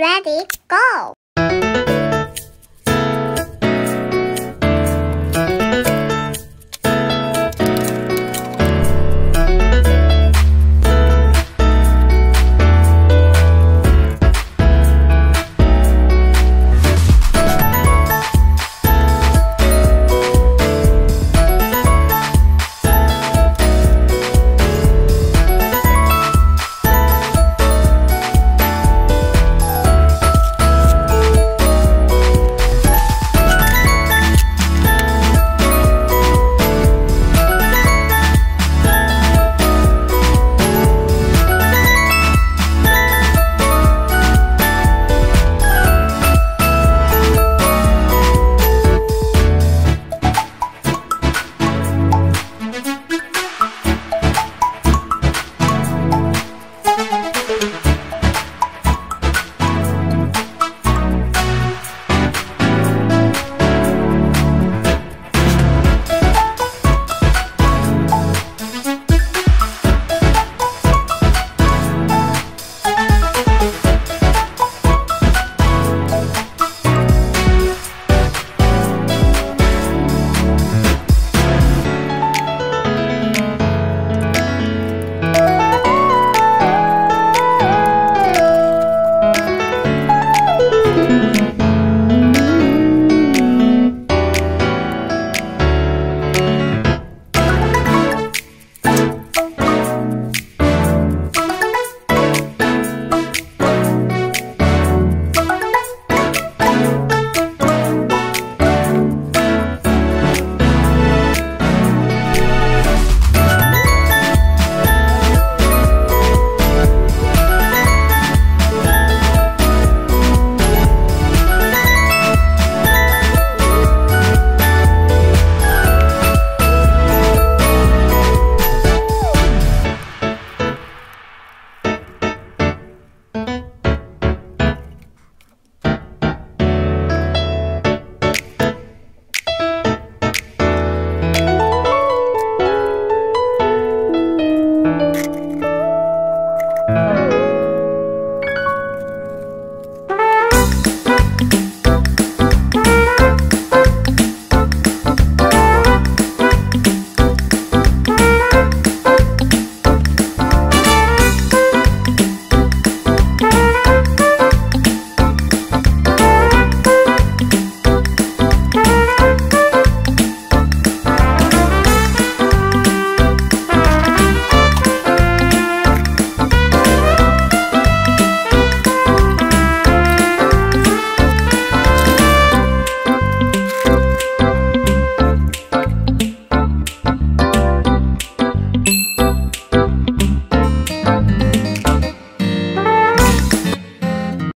ready, go!